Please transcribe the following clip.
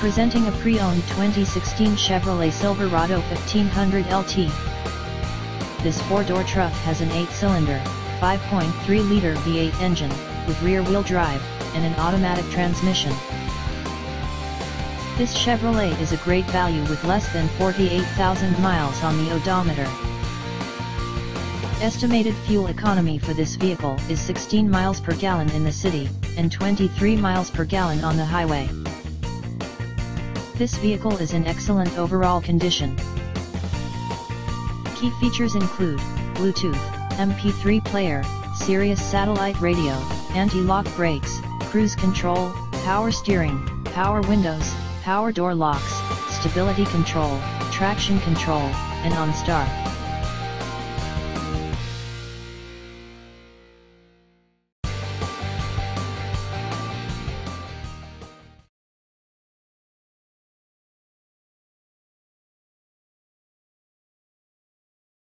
Presenting a pre-owned 2016 Chevrolet Silverado 1500 LT. This four-door truck has an 8-cylinder, 5.3-liter V8 engine, with rear-wheel drive, and an automatic transmission. This Chevrolet is a great value with less than 48,000 miles on the odometer. Estimated fuel economy for this vehicle is 16 miles per gallon in the city, and 23 miles per gallon on the highway. This vehicle is in excellent overall condition. Key features include, Bluetooth, MP3 player, Sirius satellite radio, anti-lock brakes, cruise control, power steering, power windows, power door locks, stability control, traction control, and OnStar.